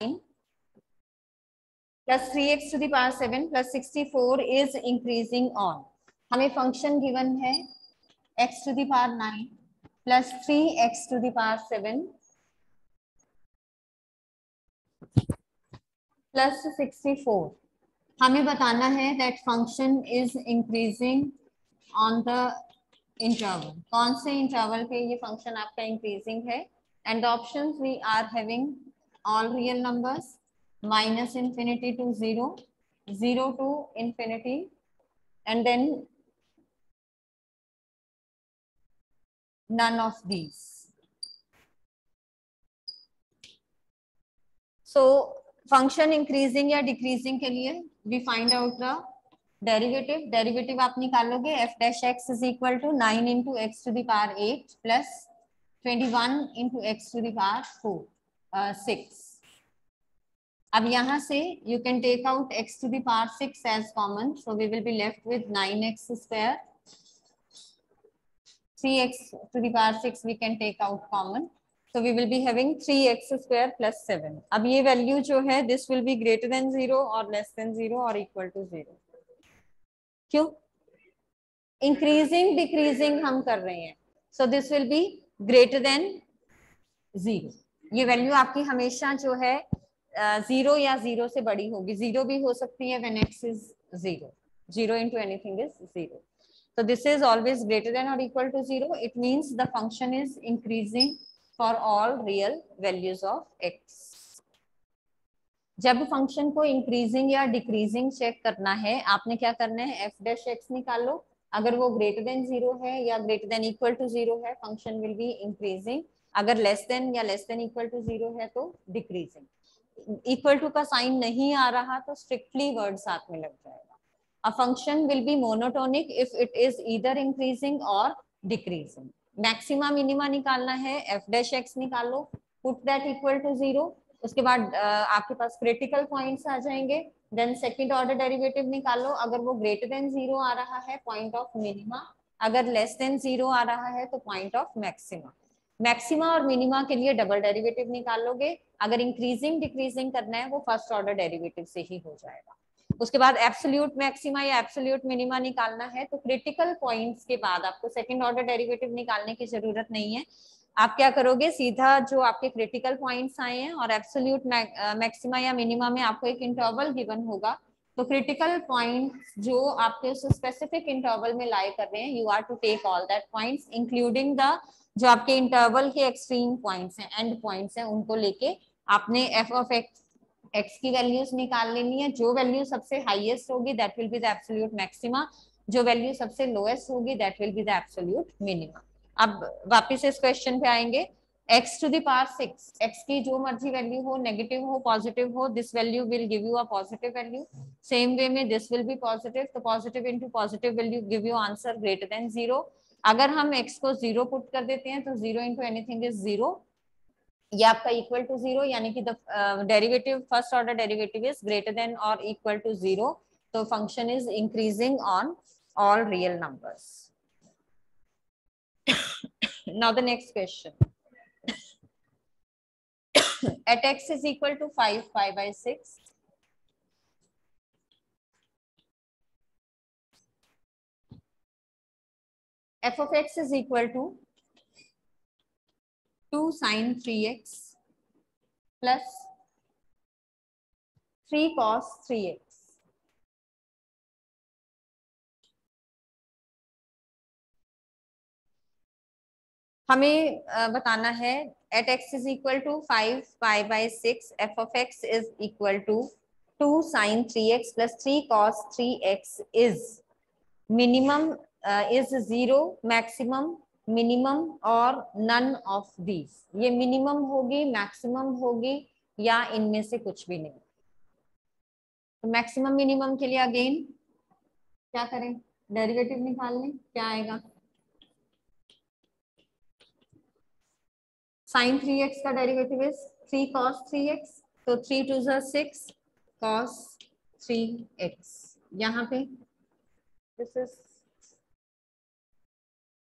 Plus three x to the power seven plus sixty four is increasing on हमें function given है x to the power nine plus three x to the power seven plus sixty four हमें बताना है that function is increasing on the interval कौन से interval पे ये function आपका इंक्रीजिंग है? And option we are having all real numbers minus infinity to zero zero to infinity and then none of these. So, function increasing या decreasing के लिए we find out the derivative derivative आप निकालोगे f dash x is equal to nine into x to the power eight plus twenty one into x to the power four six अब यहाँ से you can take out x to the power six as common so we will be left with nine x square three x to the power six we can take out common so we will be having 3x square plus 7 अब ये value जो है, this will be greater than 0 or less than 0 or equal to 0 क्यों? Increasing decreasing हम कर रहे हैं. So this will be greater than zero ये वैल्यू आपकी हमेशा जो है ज़ीरो या ज़ीरो से बड़ी होगी। ज़ीरो भी हो सकती है when x is zero zero into anything is zero so this is always greater than or equal to zero it means the function is increasing for all real values of x जब function को increasing या decreasing check करना है, आपने क्या करना है? F dash x निकाल। लो अगर वो ग्रेटर देन ज़ीरो है या greater than equal to zero है फ़ंक्शन विल बी इंक्रीजिंग अगर लेस देन या less than equal to zero है तो डिक्रीजिंग इक्वल टू का साइन नहीं आ रहा तो स्ट्रिक्टली वर्ड साथ में लग जाएगा। A function will be monotonic if it is इधर इंक्रीजिंग और डिक्रीजिंग मैक्सिमा मिनिमा निकालना है एफ़ डैश एक्स निकाल put that equal to zero उसके बाद आपके पास क्रिटिकल पॉइंट्स आ जाएँगे देन सेकंड ऑर्डर डेरिवेटिव निकालो, अगर वो ग्रेटर देन ज़ीरो आ रहा है पॉइंट ऑफ़ मिनिमा अगर लेस देन ज़ीरो आ रहा है तो पॉइंट ऑफ़ मैक्सिमा मैक्सिमा और मिनिमा के लिए डबल डेरिवेटिव निकालोगे। अगर इंक्रीजिंग डिक्रीजिंग करना है, वो फ़र्स्ट ऑर्डर डेरिवेटिव से ही हो जाएगा। उसके बाद एब्सोल्यूट मैक्सिमा या एब्सोल्यूट मिनिमा निकालना है तो क्रिटिकल पॉइंट्स के बाद आपको सेकंड ऑर्डर डेरिवेटिव निकालने की ज़रूरत नहीं है। आप क्या करोगे, सीधा जो आपके क्रिटिकल पॉइंट्स आए हैं और एब्सोल्यूट मैक्सिमा या मिनिमा में आपको एक इंटरवल गिवन होगा तो क्रिटिकल पॉइंट जो आपके उस स्पेसिफिक इंटरवल में लाई कर रहे हैं you are to take all that points including the जो आपके इंटरवल के एक्सट्रीम पॉइंट्स हैं एंड पॉइंट्स हैं, उनको लेके आपने एफ़ ऑफ़ एक्स एक्स की वैल्यूज़ निकाल लेनी है। जो वैल्यू सबसे हाईएस्ट होगी that will be the absolute maxima जो वैल्यू सबसे लोएस्ट होगी that will be the absolute minima अब वापिस इस क्वेश्चन पे आएँगे। x to the power six x की जो मर्ज़ी वैल्यू हो नेगेटिव हो पॉजिटिव हो this value will give you a positive value same way में दिस विल बी पॉजिटिव तो positive into positive value give you answer greater than zero अगर हम x को ज़ीरो पुट कर देते हैं तो zero into anything is zero आपका इक्वल टू ज़ीरो यानी कि derivative first order derivative is greater than और इक्वल टू ज़ीरो तो function is increasing on all real numbers now the next question. At x is equal to 5 5 by 6 f of x is equal to 2 sine 3x plus 3 cos 3x हमें बताना है at x is equal to five five by six f of x is equal to two sine three x plus three cos three x is minimum is zero maximum minimum और none of these ये minimum होगी maximum होगी या इनमें से कुछ भी नहीं। तो मैक्सिमम मिनिमम के लिए अगेन क्या करें? डेरिवेटिव निकाल लें क्या आएगा? साइन थ्री एक्स का derivative is three cos three x तो थ्री टू जो सिक्स कॉस थ्री एक्स यहाँ पे दिस इज़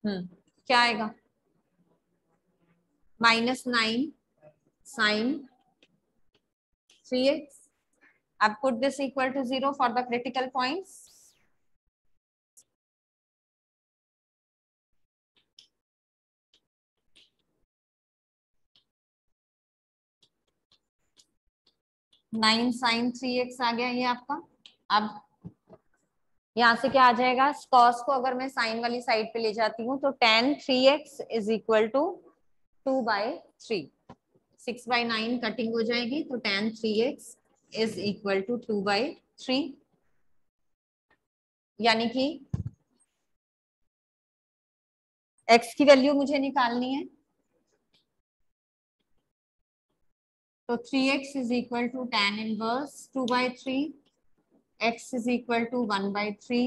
हम्म क्या आएगा minus nine, sine 3x. I've put this equal to 0 for the critical points. Nine sine three x आ गया ये आपका अब यहाँ से क्या आ जाएगा? कॉस को अगर मैं साइन वाली साइड पे ले जाती हूँ तो tan three x is equal to two by three six by nine cutting हो जाएगी तो tan three x is equal to two by three यानी कि x की वैल्यू मुझे निकालनी है। तो three x is equal to tan inverse two by three x is equal to one by three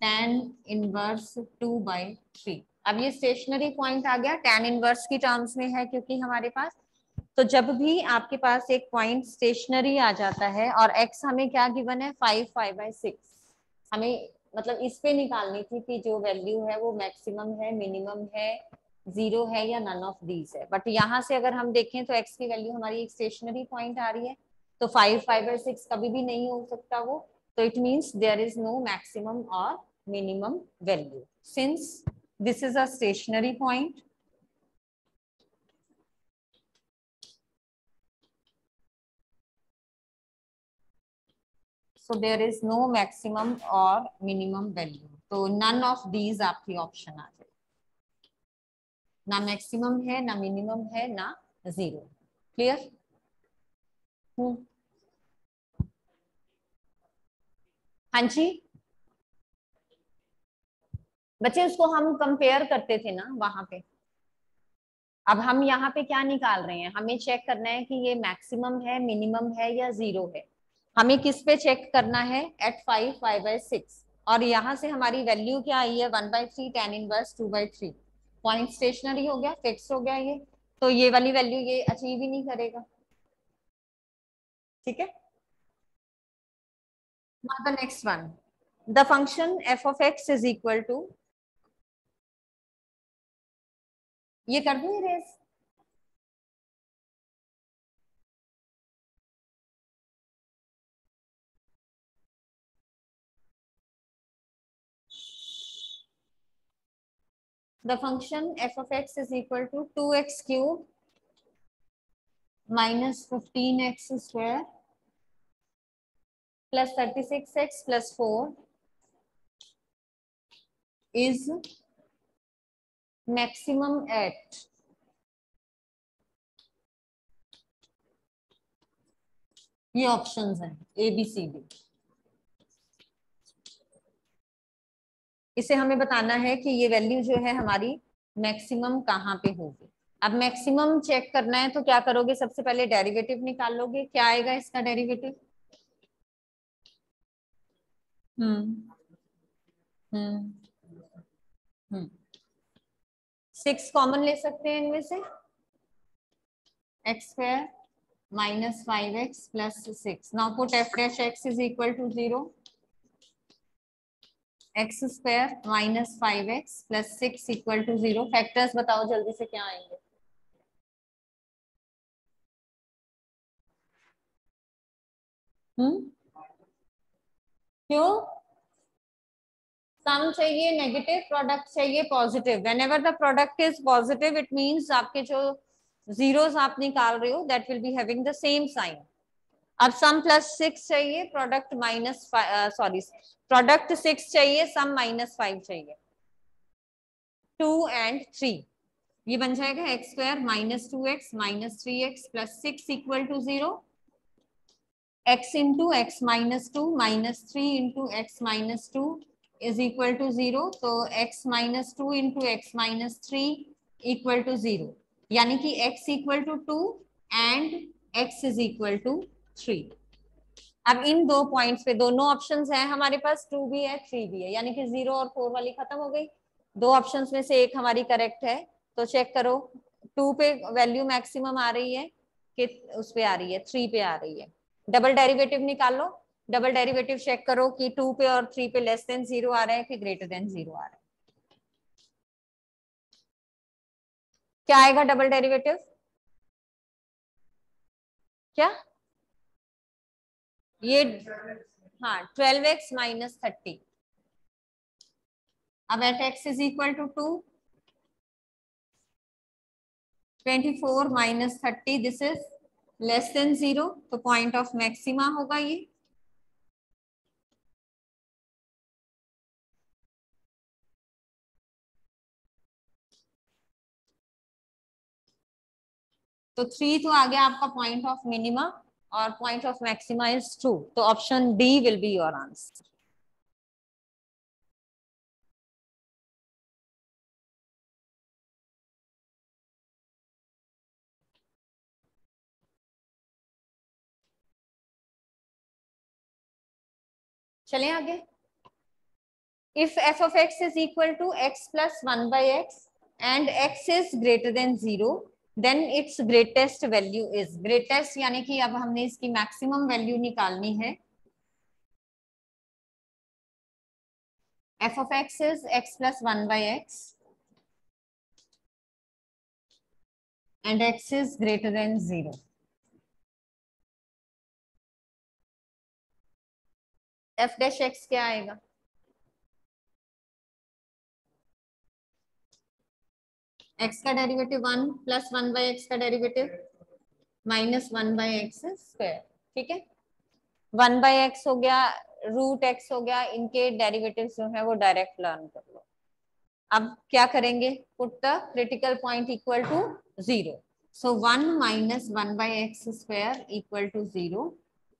tan inverse two by three अब ये stationary point आ गया। टेन इनवर्स की टर्म्स में है क्योंकि हमारे पास तो जब भी आपके पास एक पॉइंट स्टेशनरी आ जाता है और एक्स हमें क्या गिवन है? फाइव फाइव बाई सिक्स हमें मतलब इस पे निकालनी थी कि जो वैल्यू है वो मैक्सिमम है मिनिमम है ज़ीरो है या नन ऑफ़ दीज है। बट यहाँ से अगर हम देखें तो एक्स की वैल्यू हमारी एक स्टेशनरी पॉइंट आ रही है। तो फाइव फाइव बाई सिक्स कभी भी नहीं हो सकता वो। तो it means there is no maximum और minimum value since this is a stationary point so there is no maximum or minimum value. तो none of these आपकी ऑप्शन आ जाए। ना मैक्सिमम है, ना मिनिमम है, ना ज़ीरो क्लियर हम्म हाँ जी। बच्चे, उसको हम कंपेयर करते थे ना वहाँ पे। अब हम यहाँ पे क्या निकाल रहे हैं? हमें चेक करना है कि ये मैक्सिमम है मिनिमम है या ज़ीरो है। हमें किस पे चेक करना है? At five five by six और यहाँ से हमारी वैल्यू क्या आई है? One by three tan in inverse two by three point stationary हो गया फिक्स हो गया ये। तो ये वाली वैल्यू ये अचीव ही नहीं करेगा। ठीक है? the next one the function F of X is equal to ये कर दू race the function f of x is equal to 2x cube minus 15x square plus 36x plus 4 is maximum at. ये options हैं A B C D इसे हमें बताना है कि ये वैल्यू जो है हमारी मैक्सिमम कहाँ पे होगी। अब मैक्सिमम चेक करना है तो क्या करोगे? सबसे पहले डेरिवेटिव निकाल लोगे क्या आएगा इसका derivative hmm hmm hmm. Six common ले सकते हैं इनमें से? X square minus five x plus six now put f dash x is equal to zero x square minus five x plus six equal to zero factors बताओ जल्दी से क्या आएँगे? हम्म क्यों? सम चाहिए नेगेटिव प्रोडक्ट चाहिए positive whenever the product is positive it means आपके जो जीरोस आप निकाल रहे हो that will be having the same sign अब सम प्लस सिक्स चाहिए product minus sorry product six चाहिए सम माइनस फाइव चाहिए. टू एंड थ्री ये बन जाएगा x square minus two x minus three x plus six equal to zero x into x minus two minus three into x minus two is equal to zero तो x minus two into x minus three equal to zero यानी कि x equal to two and x is equal to three अब इन दो points पे दोनों options हैं हमारे पास टू भी है थ्री भी है। यानी कि ज़ीरो और फोर वाली खत्म हो गई। दो ऑप्शंस में से एक हमारी करेक्ट है। तो चेक करो टू पे वैल्यू मैक्सिमम आ रही है कि उस पे आ रही है थ्री पे आ रही है। डबल डेरिवेटिव निकाल लो डबल डेरिवेटिव चेक करो कि टू पे और थ्री पे लेस देन ज़ीरो आ रहा है कि ग्रेटर देन ज़ीरो आ रहा है। क्या आएगा डबल डेरिवेटिव? क्या? ये हाँ ट्वेल्व एक्स माइनस थर्टी अब at x is equal to two twenty four minus thirty this is less than zero तो पॉइंट ऑफ़ मैक्सिमा होगा ये। तो थ्री तो आ गया आपका पॉइंट ऑफ़ मिनिमा और point of maxima is two तो option D will be your answer चले आगे। If f of x is equal to x plus one by x and x is greater than zero then its greatest value is greatest यानी कि अब हमने इसकी maximum value निकालनी है। F of x is x plus one by x and x is greater than zero f dash x क्या आएगा? X का derivative one plus one by x का derivative minus one by x square ठीक है? One by x हो गया root x हो गया, इनके डेरिवेटिव जो है वो डायरेक्ट लर्न कर लो। अब क्या करेंगे? Put the critical point equal to zero so one minus one by x square equal to zero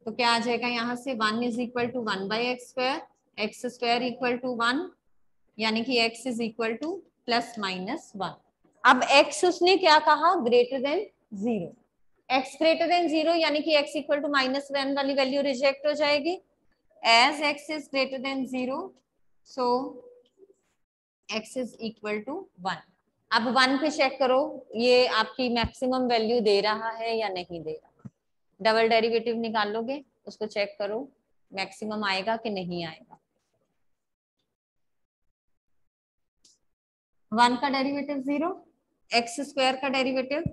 तो क्या आ जाएगा यहाँ से one is equal to one by x square x square equal to one यानी कि x is equal to plus minus one अब x उसने क्या कहा? Greater than zero x greater than zero यानी कि x equal to minus one वाली value reject हो जाएगी. As x is greater than zero so x is equal to one अब वन पे चेक करो, ये आपकी मैक्सिमम वैल्यू दे रहा है या नहीं दे रहा? डबल डेरिवेटिव निकाल लोगे उसको चेक करो, मैक्सिमम आएगा कि नहीं आएगा। वन का डेरिवेटिव ज़ीरो, एक्स स्क्वायर का डेरिवेटिव।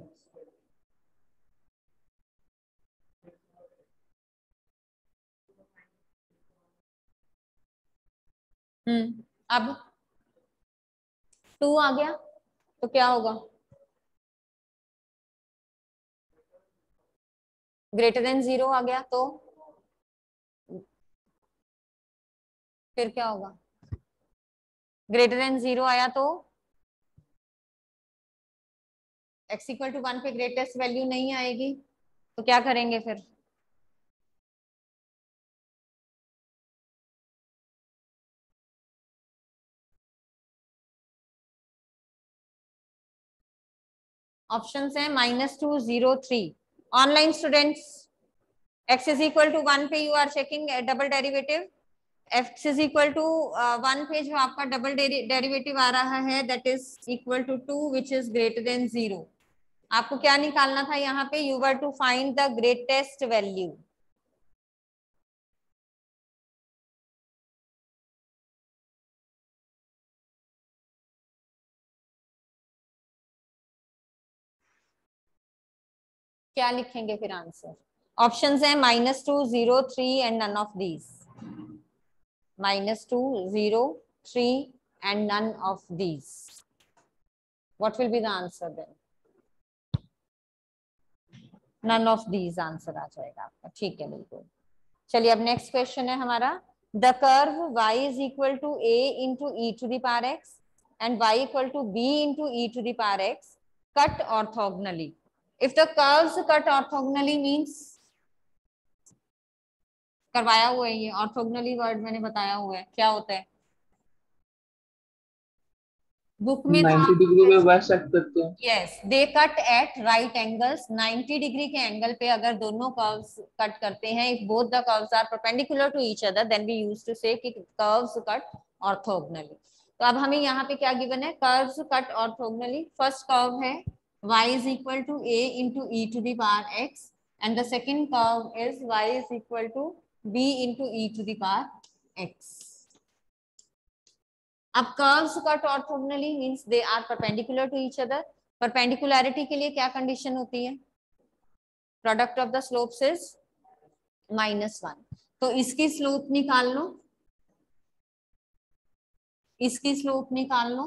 हम्म अब टू आ गया तो क्या होगा? ग्रेटर देन ज़ीरो आ गया तो फिर क्या होगा? ग्रेटर देन ज़ीरो आया तो एक्स इक्वल टू वन पे ग्रेटेस्ट वैल्यू नहीं आएगी तो क्या करेंगे फिर? ऑप्शन है minus two zero three online students x is equal to one पे you are checking double derivative x is equal to one पे जो आपका डबल डेरिवेटिव आ रहा है that is equal to two which is greater than zero आपको क्या निकालना था यहाँ पे? You were to find the greatest value क्या लिखेंगे फिर आंसर ऑप्शन है minus two zero three and none of these minus two zero three and none of these what will be the answer then? None of these answer आ जाएगा आपका। ठीक है, बिल्कुल। चलिए, अब नेक्स्ट क्वेश्चन है हमारा। The curve y is equal to a into e to the power x and y equal to b into e to the power x cut orthogonally if the curves cut orthogonally means करवाया हुआ है ये orthogonally word मैंने बताया हुआ है क्या होता है? बुक में 90 डिग्री में बाइसेक्ट करते हैं yes they cut at right angles 90 degree के एंगल पे अगर दोनों कर्व्स कट करते हैं if both the curves are perpendicular to each other then we used to say कि कर्व्स कट ऑर्थोगोनली तो अब हमें यहाँ पे क्या गिवन है? Curves cut orthogonally first curve है। Y is equal to a into e to the power x, and the second curve is y is equal to b into e to the power x. अब curves cut orthogonally means they are perpendicular to each other perpendicularity के लिए क्या condition होती है? Product of the slopes is minus one तो इसकी slope निकाल लो। इसकी स्लोप निकाल लो।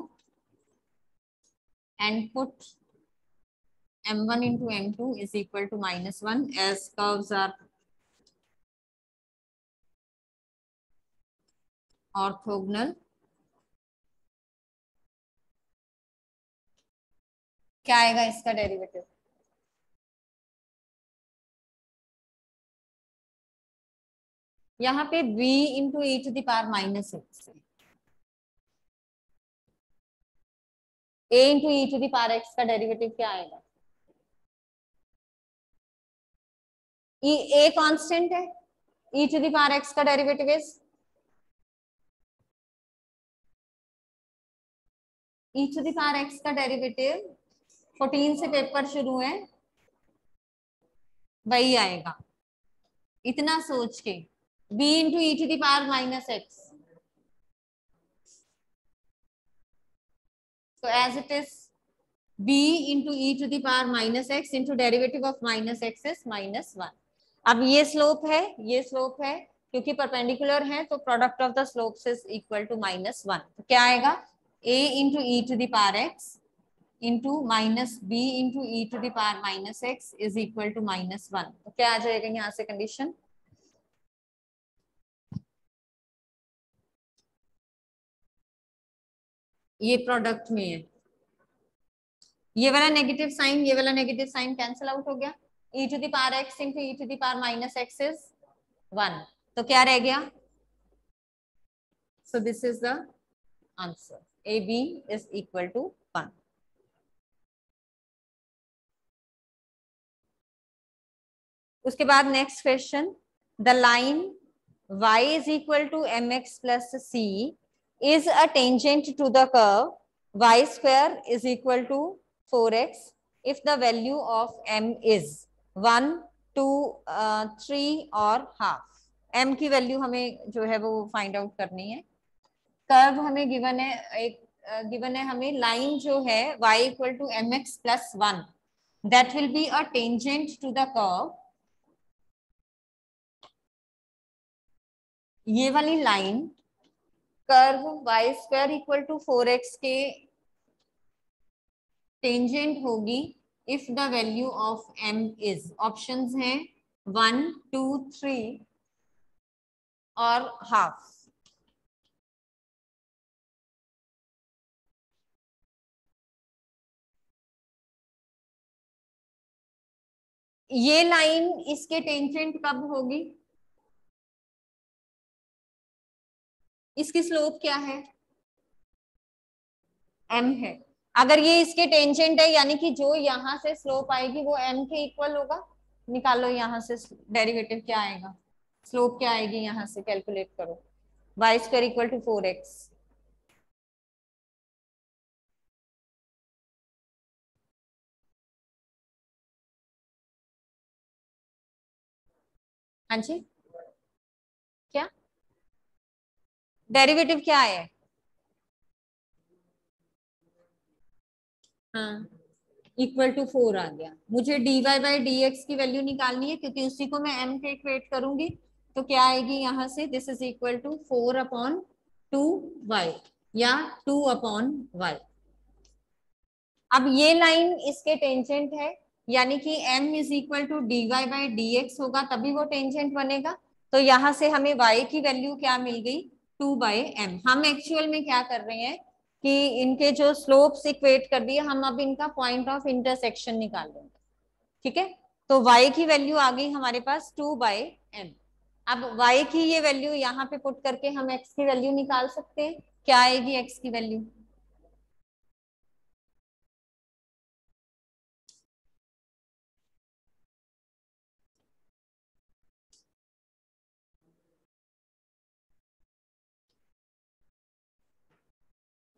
And put m1 into m2 is equal to minus 1 as curves are orthogonal. क्या आएगा इसका डेरिवेटिव यहाँ पे b into e to the power minus x a into e to the power x का डेरिवेटिव क्या आएगा? A constant है? E to the power x का derivative is e to the power x का derivative 14 से paper शुरू है। वही आएगा। इतना सोच के। B into e to the power minus x as it is, b into e to the power minus x into derivative of minus x is minus 1 अब ये स्लोप है, ये स्लोप है, क्योंकि परपेंडिकुलर है तो product of the slope is equal to minus one क्या आएगा? A into e to the power x into minus b into e to the power minus x is equal to minus one क्या आ जाएगा यहाँ से condition ये product में है। ये वाला नेगेटिव साइन ये वाला नेगेटिव साइन कैंसिल आउट हो गया। E to the power x into e to the power minus x is 1 तो क्या रह गया so this is the answer ab is equal to 1 उसके बाद next question the line y is equal to mx plus c is a tangent to the curve y square is equal to 4x if the value of m is one, two three और half. M की value हमें जो है वो find out करनी है। Curve हमें given है, एक गिवन है हमें लाइन जो है y equal to m x plus one that will be a tangent to the curve ये वाली line curve y square equal to four x के टेंजेंट होगी। If the value of m is options हैं one two three और half ये line इसके tangent कब होगी? इसकी स्लोप क्या है? एम है। अगर ये इसके टेंजेंट है, यानी कि जो यहाँ से स्लोप आएगी, वो एम के इक्वल होगा। निकालो यहाँ से डेरिवेटिव क्या आएगा? स्लोप क्या आएगी यहाँ से? कैलकुलेट करो। Y square equal to four x हाँ जी? क्या? डेरिवेटिव क्या है? इक्वल टू फोर आ गया। मुझे d y by d x की वैल्यू निकालनी है, क्योंकि उसी को मैं एम के इक्वेट करूँगी। तो क्या आएगी यहाँ से? This is equal to four upon two y या टू अपॉन वाई अब ये लाइन इसके टेंजेंट है, यानी कि m is equal to d y by d x होगा, तभी वो टेंजेंट बनेगा। तो यहाँ से हमें y की वैल्यू क्या मिल गई? टू बाई एम हम एक्चुअल में क्या कर रहे हैं? कि इनके जो स्लोप्स इक्वेट कर दिए, हम अब इनका पॉइंट ऑफ़ इंटरसेक्शन निकाल लेंगे ठीक है? तो वाई की वैल्यू आ गई हमारे पास टू बाई एम अब वाई की ये वैल्यू यहाँ पे पुट करके हम एक्स की वैल्यू निकाल सकते हैं। क्या आएगी एक्स की value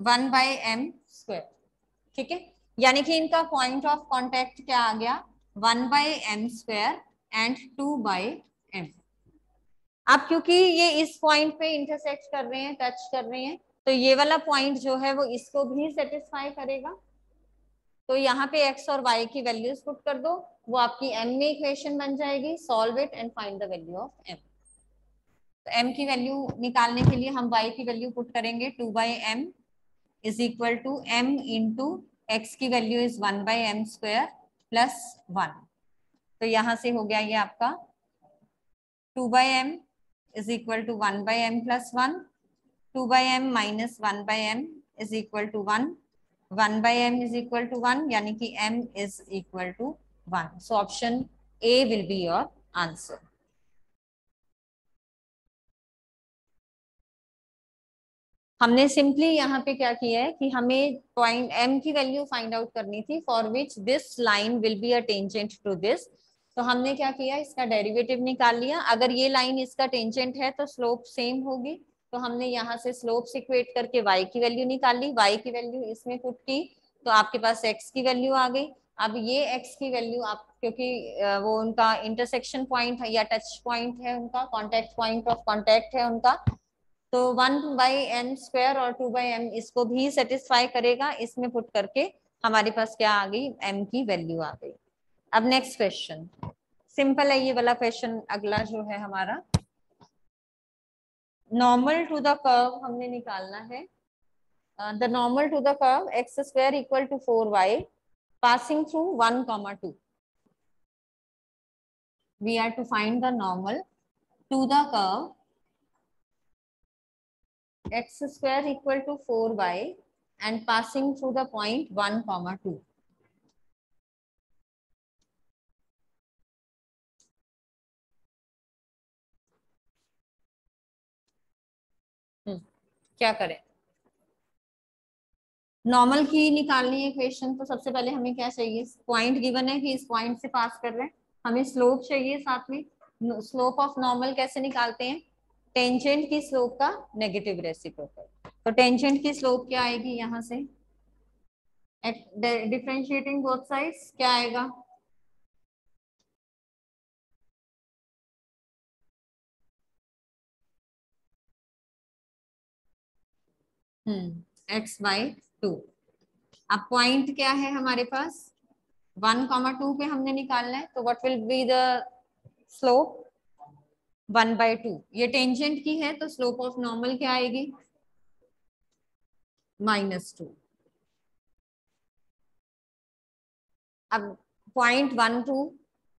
one by m square, ठीक है? यानी कि इनका पॉइंट ऑफ़ कॉन्टेक्ट क्या आ गया? One by m square and two by m. अब क्योंकि ये इस पॉइंट पे इंटरसेक्ट कर रहे हैं टच कर रहे हैं तो ये वाला पॉइंट जो है वो इसको भी सेटिस्फाई करेगा। तो यहाँ पे एक्स और वाई की वैल्यूज़ पुट कर दो, वो आपकी एम में इक्वेशन बन जाएगी solve it and find the value of m m की वैल्यू निकालने के लिए हम वाई की वैल्यू पुट करेंगे two by m is equal to m into x की value is one by m square plus one तो यहाँ से हो गया ये आपका two by m is equal to one by m plus one two by m minus one by m is equal to one one by m is equal to one यानी कि m is equal to one so option a will be your answer हमने simply यहाँ पे क्या किया है कि हमें पॉइंट एम की वैल्यू फाइंड आउट करनी थी for which this line will be a tangent to this तो हमने क्या किया, इसका डेरिवेटिव निकाल लिया। अगर ये लाइन इसका टेंजेंट है तो स्लोप सेम होगी। तो हमने यहाँ से स्लोप इक्वेट करके y की वैल्यू निकाल ली। y की वैल्यू इसमें पुट की तो आपके पास x की वैल्यू आ गई। अब ये x की वैल्यू आप, क्योंकि वो उनका इंटरसेक्शन पॉइंट है या टच पॉइंट है उनका कॉन्टेक्ट पॉइंट ऑफ़ कॉन्टेक्ट है उनका तो वन बाई एम स्क्वायर और टू बाई एम इसको भी सेटिस्फाई करेगा, इसमें पुट करके हमारे पास क्या आ गई? एम की वैल्यू आ गई। अब नेक्स्ट क्वेश्चन सिंपल है ये वाला क्वेश्चन अगला जो है हमारा। नॉर्मल टू द कर्व हमने निकालना है। The normal to the curve x square equal to four y passing through one comma two we are to find the normal to the curve x square equal to 4y and passing through the point 1 comma 2 क्या करें? Normal की निकालनी है equation तो सबसे पहले हमें क्या चाहिए? पॉइंट गिवन है कि इस पॉइंट से पास कर रहे हैं। हमें स्लोप चाहिए साथ में। स्लोप ऑफ़ नॉर्मल कैसे निकालते हैं? टेंजेंट की स्लोप का नेगेटिव रेसिप्रोकल तो टेंजेंट की स्लोप क्या आएगी यहाँ से? डिफ्रेंशिएटिंग बोथ साइड्स क्या आएगा? एक्स बाई टू अब पॉइंट क्या है हमारे पास? वन कॉमा टू पे हमने निकालना है तो what will be the slope one by two ये टेंजेंट की है तो स्लोप ऑफ़ नॉर्मल क्या आएगी माइनस टू अब point one two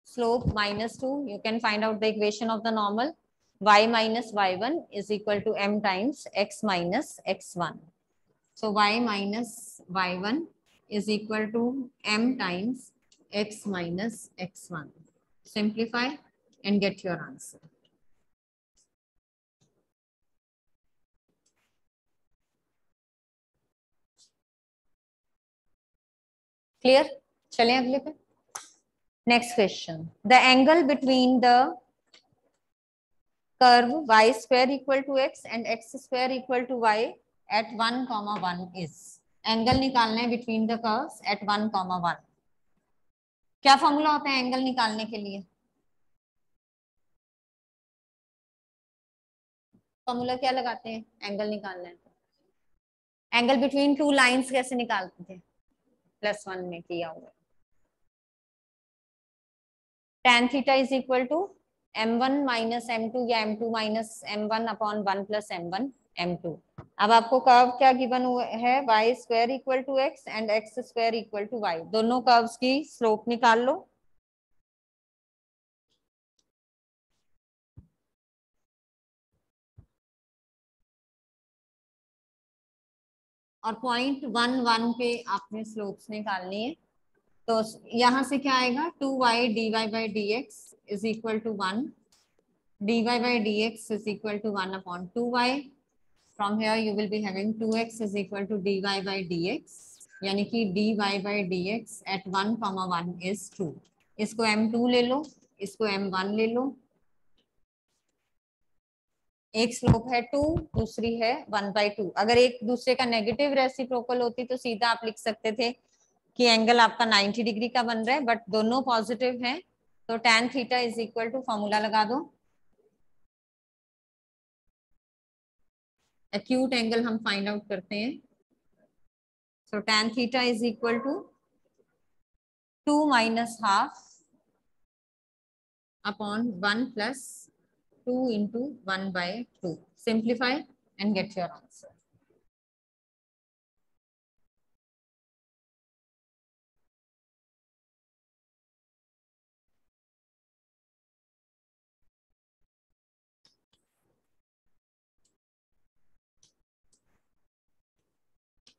slope minus 2 you can find out the equation of the normal y minus y1 is equal to m times x minus x1. So y minus y1 is equal to m times x minus x1. Simplify and get your answer. Clear? चलें अगले पे? Next question the angle between the curve y square equal to x and x square equal to y at 1 comma 1 is. Angle निकालना है between the curves at 1 comma 1 क्या formula होता है angle निकालने के लिए? फॉर्मूला क्या लगाते हैं? एंगल निकालना है एंगल बिटवीन टू लाइंस कैसे निकालते थे प्लस वन में किया हुआ tan theta is equal to m one minus m two या m two minus m one upon one plus m one m two अब आपको कर्व क्या गिवन है? Y square equal to x and x square equal to y दोनों curves की slope निकाल लो। और पॉइंट वन वन पे आपने स्लोप्स निकालनी है तो यहाँ से क्या आएगा two y d y by d x is equal to 1 dy by dx is equal to 1 upon 2y. From here you will be having 2x is equal to dy by dx. यानी कि dy by dx at 1 comma 1 is 2. इसको m2 ले लो इसको m1 ले लो एक slope है टू, दूसरी है वन बाई टू। अगर एक दूसरे का नेगेटिव रेसिप्रोकल होती तो सीधा आप लिख सकते थे कि एंगल आपका 90 डिग्री का बन रहा है बट दोनों पॉजिटिव हैं तो tan theta is equal to formula लगा दो। एक्यूट एंगल हम फाइंड आउट करते हैं। So tan theta is equal to two minus half upon 1 plus 2 into 1 by 2. Simplify and get your answer.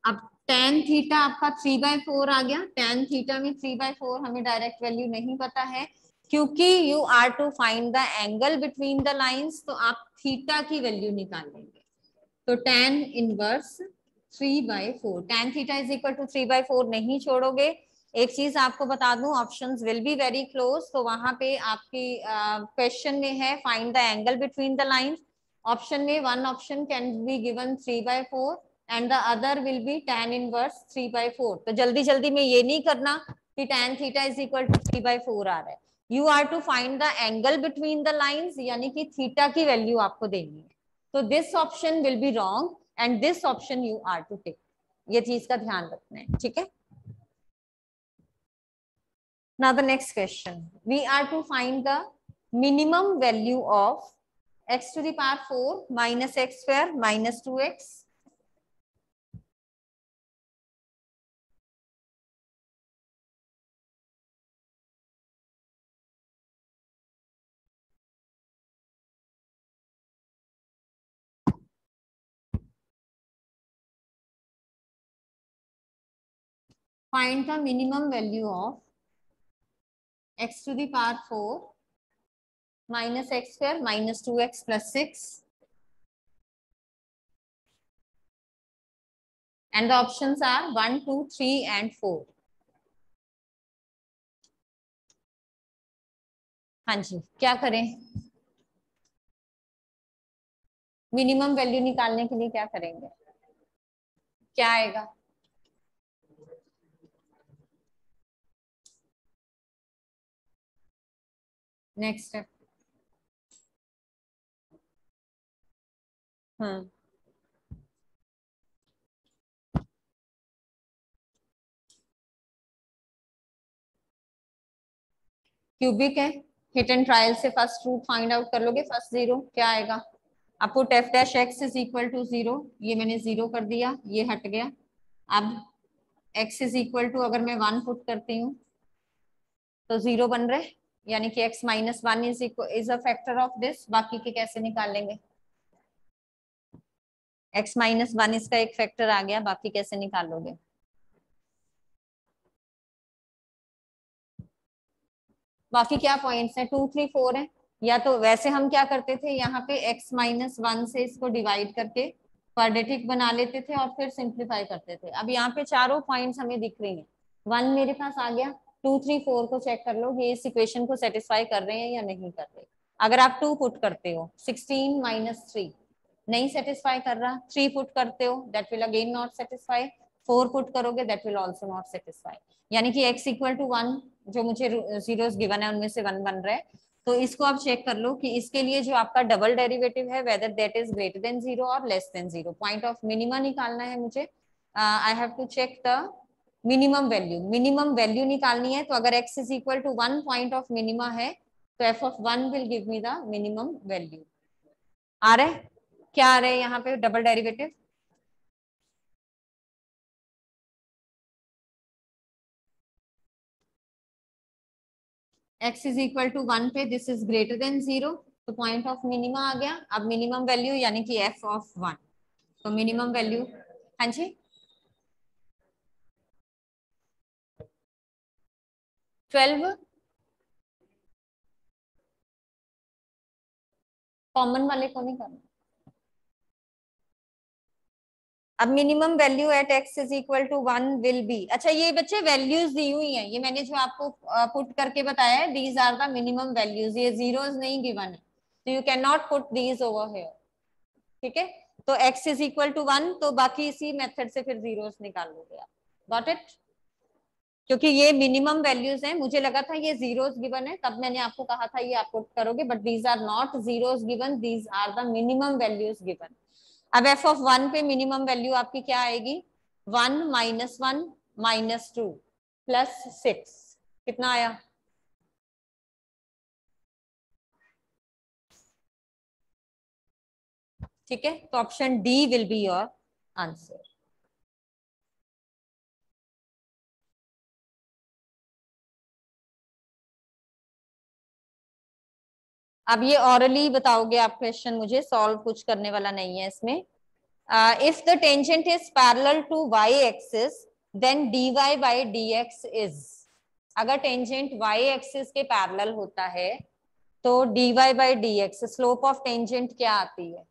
अब टेन थीटा आपका three by four आ गया tan theta में थ्री बाय फोर हमें direct value नहीं पता है क्योंकि you are to find the angle between the lines तो आप थीटा की वैल्यू निकाल लेंगे। तो tan inverse three by four tan theta is equal to three by four नहीं छोड़ोगे। एक चीज़ आपको बता दूँ options will be very close तो वहाँ पे आपकी क्वेश्चन uh, में है find the angle between the lines option में one option can be given three by four and the other will be tan inverse three by four तो जल्दी जल्दी में ये नहीं करना कि tan theta is equal to three by four आ रहा है। You are to find the angle between the lines यानी कि थीटा की वैल्यू आपको देनी है। तो this option will be wrong and this option you are to take ये चीज़ का ध्यान रखना है, ठीक है? Now the next question. We are to find the minimum value of x to the power 4 minus x square minus 2x find the minimum value of x to the power 4 minus x square minus 2x plus 6 and the options are 1 2 3 and 4 हाँ जी क्या करें minimum value निकालने के लिए क्या करेंगे क्या आएगा नेक्स्ट स्टेप क्यूबिक है? हिट एंड ट्रायल से फ़र्स्ट रूट फाइंड आउट कर लोगे? फ़र्स्ट ज़ीरो क्या आएगा? आपको टेफ dash x is equal to zero ये मैंने ज़ीरो कर दिया, ये हट गया। अब एक्स इज़ इक्वल टू अगर मैं वन पुट करती हूँ तो ज़ीरो बन रहे यानी कि x minus one is is a factor of this बाकी के कैसे निकाल लेंगे? x माइनस वन इसका एक फैक्टर आ गया, बाकी कैसे निकालोगे? बाकी क्या पॉइंट्स हैं? टू थ्री फोर है। या तो वैसे हम क्या करते थे? यहाँ पे x माइनस वन से इसको डिवाइड करके क्वाड्रेटिक बना लेते थे और फिर सिंप्लीफाई करते थे। अब यहाँ पे चारों पॉइंट्स हमें दिख रही हैं। वन मेरे पास आ गया। टू थ्री फोर को चेक कर लो ये इस इक्वेशन को सेटिस्फाई कर रहे हैं या नहीं कर रहे। अगर आप टू पुट करते हो सिक्सटीन माइनस थ्री नहीं सेटिस्फाई कर रहा थ्री पुट करते हो that will again not satisfy four put करोगे that will also not satisfy यानी कि एक्स इक्वल टू वन जो मुझे ज़ीरो गिवन है, उनमें से वन बन रहा है। तो इसको आप चेक कर लो कि इसके लिए जो आपका डबल डेरिवेटिव है whether that is greater than zero और less than zero point of minima निकालना है मुझे। I have to check the minimum value minimum value निकालनी है तो अगर x is equal to one point of minima है तो f of one will give me the minimum value आ रहे क्या आ रहे हैं यहाँ पे double derivative x is equal to one पे this is greater than zero तो पॉइंट ऑफ़ मिनिमा आ गया। अब मिनिमम वैल्यू यानी कि f ऑफ़ वन तो मिनिमम वैल्यू हाँ जी? ट्वेल्व कॉमन वाले को नहीं करना। अब minimum value at x is equal to one will be अच्छा ये बच्चे वैल्यूज़ दी हुई हैं। ये मैंने जो आपको पुट करके बताया है these are the minimum values ये जीरोस नहीं गिवन है। तो you can not put these over here ठीक है? तो x is equal to one तो बाकी इसी मेथड से फिर जीरोस निकाल लोगे आप। गॉट इट क्योंकि ये मिनिमम वैल्यूज़ हैं। मुझे लगा था ये जीरोस गिवन है। तब मैंने आपको कहा था ये आपको करोगे but these are not zeros given these are the minimum values given अब एफ़ ऑफ़ वन पे मिनिमम वैल्यू आपकी क्या आएगी? One minus one minus two plus six कितना आया? ठीक है? तो option D will be your answer अब ये ऑरली बताओगे आप क्वेश्चन मुझे सॉल्व कुछ करने वाला नहीं है इसमें। If the tangent is parallel to y axis then d y by d x is अगर टेंजेंट वाई एक्सिस के पैरेलल होता है तो d y by d x slope of tangent क्या आती है?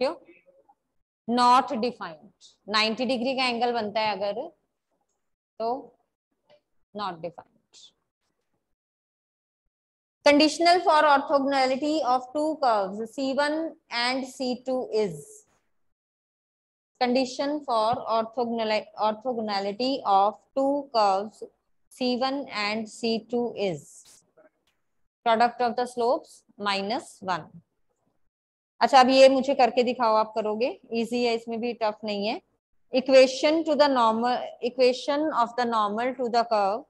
क्यों? नॉट डिफाइंड 90 डिग्री का एंगल बनता है अगर तो not defined Conditional for orthogonality of two curves C1 and C2 is condition for orthogonality of two curves C1 and C2 is product of the slopes minus one. अच्छा अब ये मुझे करके दिखाओ आप करोगे इजी है इसमें भी टफ नहीं है equation to the normal equation of the normal to the curve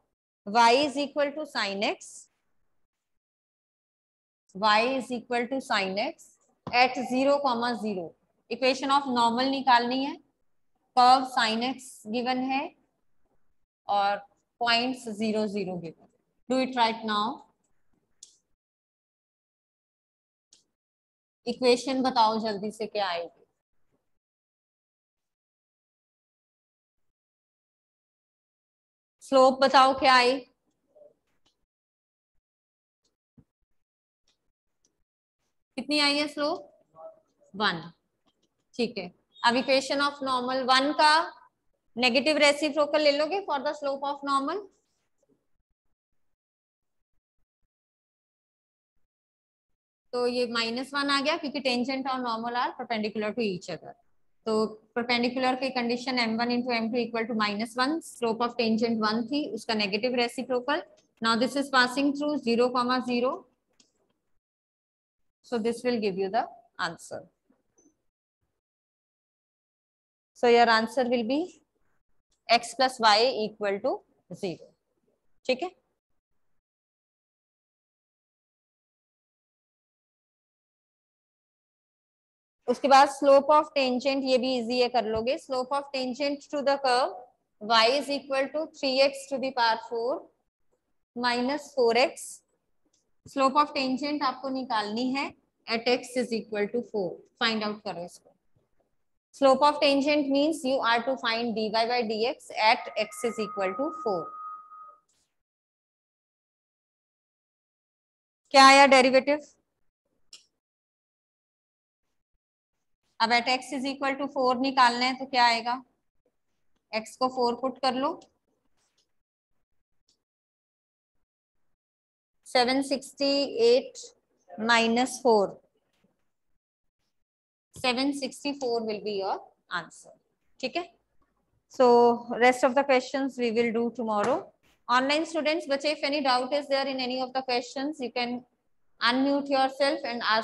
y is equal to sin x y is equal to sin x at 0 comma 0 equation of normal निकालनी है। कर्व sin x गिवन है और points zero zero given do it right now equation बताओ जल्दी से क्या आएगी। Slope बताओ क्या आई। कितनी आई है स्लोप वन ठीक है। अब इक्वेशन ऑफ़ नॉर्मल वन का नेगेटिव रेसिप्रोकल ले लोगे for the slope of normal तो ये माइनस वन आ गया क्योंकि टेंजेंट और normal are perpendicular to each other तो परपेंडिकुलर की condition m one into m two equal to minus one slope of tangent one थी, उसका negative reciprocal now this is passing through zero comma zero So, this will give you the answer. So, your answer will be x plus y equal to zero. ठीक है उसके बाद slope of tangent ये भी easy है, कर लोगे slope of tangent to the curve y is equal to three x to the power four minus four x slope of tangent आपको निकालनी है at x is equal to four find out करो इसको। Slope of tangent means you are to find dy by dx at x is equal to 4 क्या आया derivative अब at x is equal to four निकालना है तो क्या आएगा? एक्स को फोर पुट कर लो। Seven sixty eight minus 4. 764 will be your answer. Okay. So rest of the questions we will do tomorrow. Online students, but if any doubt is there in any of the questions, you can unmute yourself and ask